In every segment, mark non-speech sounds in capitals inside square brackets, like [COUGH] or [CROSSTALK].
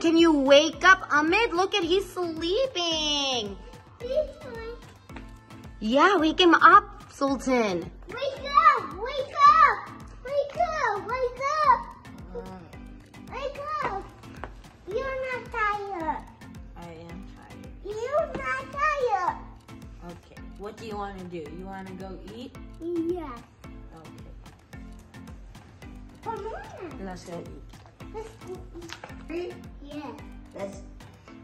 Sultan, can you wake up Ahmed? Look at he's sleeping. Yeah, wake him up, Sultan. Wake up! Wake up! Wake up! Wake up! Wake up! You're not tired. I am tired. You're not tired. Okay. What do you want to do? You want to go eat? Yes. Okay. Come on. Let's go eat. Let's go Let's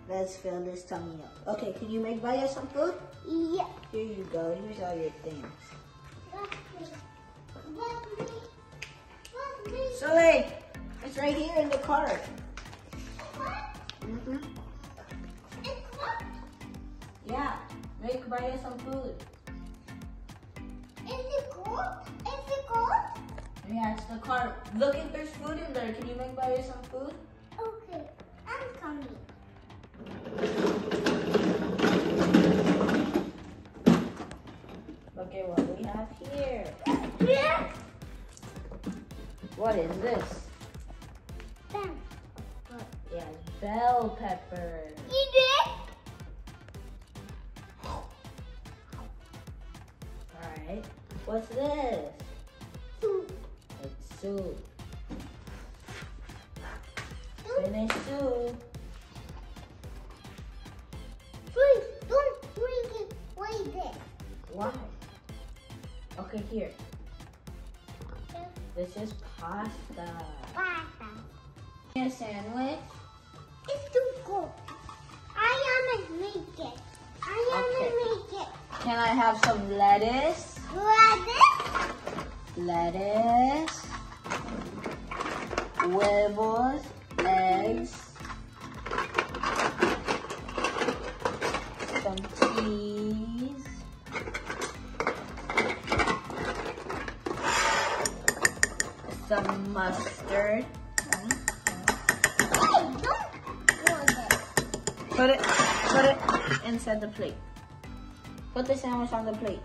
let's fill this tummy up. Okay. Can you make Vaya some food? Yes. Here you go. Here's all your things. Soleil, it's right here in the cart. What? Mm-hmm. It's what? Yeah. Make Vaya some food. Is it cold? Yeah, it's the car. Look if there's food in there. Can you make Vaya some food? Okay. I'm coming. Okay, what we have here. Here. What is this? Bam. Yeah, bell pepper. Eat it. Alright. What's this? Soup. It's soup. Soup. Finish soup. Please don't drink it like this. Why? Okay, here. This is pasta. Pasta. A sandwich. It's too cold. I am gonna make it. I am Okay. gonna make it. Can I have some lettuce? Lettuce. Lettuce. Huevos. Eggs. Some cheese. Some mustard. Put it, put it inside the plate. Put the sandwich on the plate.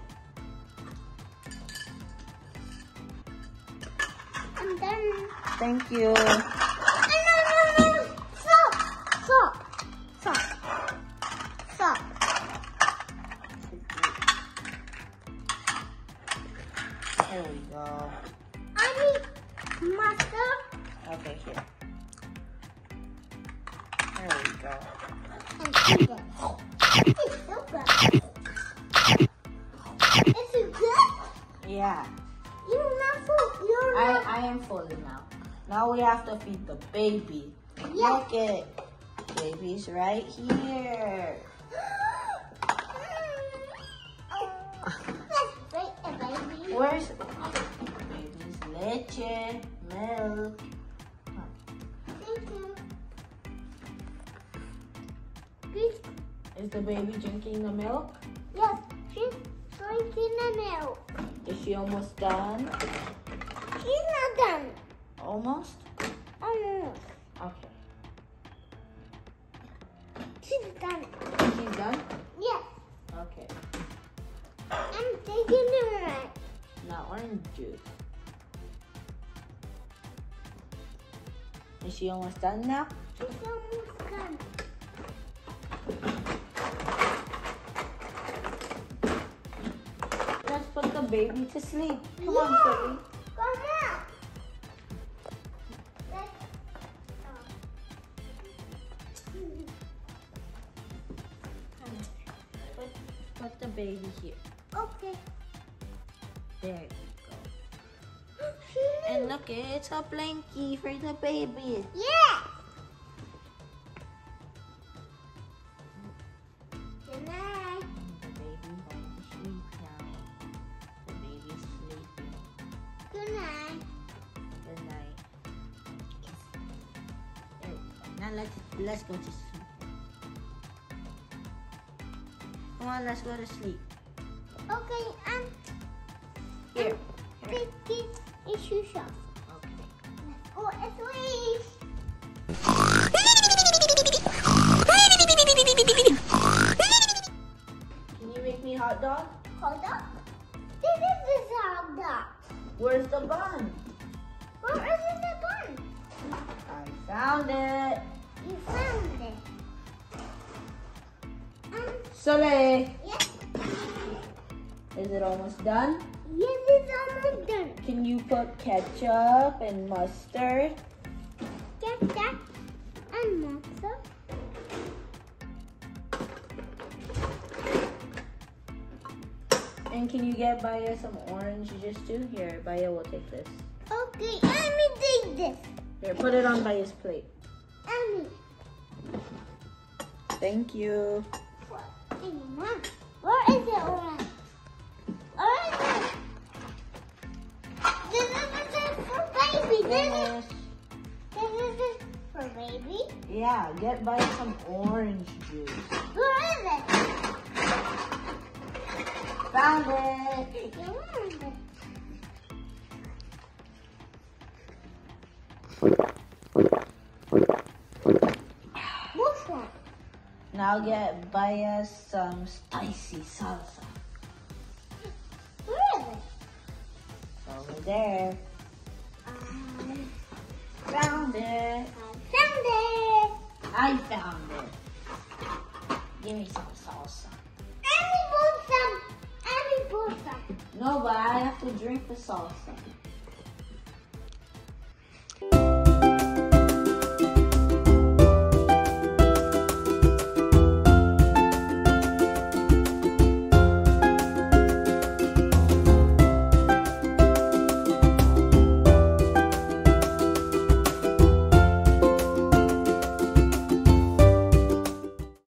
Thank you. Stop. Stop. Stop. Stop. There we go. I need mustard Okay, here. There we go. and sugar. It's sugar. Is it good? Yeah. You're not full. You're I, not. I am fully now. Now we have to feed the baby. Yeah. Look it. Baby's right here. Let's wait a baby. Where's baby's leche, milk? Thank you. Please. Is the baby drinking the milk? Yes, she's drinking the milk. Is she almost done? She's not done. Almost? Oh, almost. Okay. She's done. She's done? Yes. Okay. I'm taking the right. Now orange juice. Is she almost done now? She's almost done. Let's put the baby to sleep. Come on, Yeah. Sophie. Come the baby here. Okay. There you go. [GASPS] And look, it's a blankie for the baby. Yeah. Good night. The baby going to sleep now. The baby's sleeping. Good night. Good night. There we go. Now let's let's go to sleep. Come on, let's go to sleep. Okay, I'm Here. taking a shoe shop. Okay. Let's go asleep. Can you make me hot dog? Hold up. This is the hot dog. Where's the bun? Where is the bun? I found it. You found it. Um, Soleil, yes, is it almost done? yes, it's almost done. Can you put ketchup and mustard? That and mustard. And can you get Baya some orange juice too? Here, Baya will take this. Okay, let me take this. Here, put it on Baya's plate. Let me. Thank you. Hey, Mom, where is the orange? Where is it? This is, this is for baby. This is, this is for baby. Yeah, get Baya some orange juice. Where is it? Found it. Yeah, where is it? Now get Baya some spicy salsa. Where is it? Over there. Um, Found it. I found it. I found it. Give me some salsa. Abby bought some. Abby bought some. No, but I have to drink the salsa.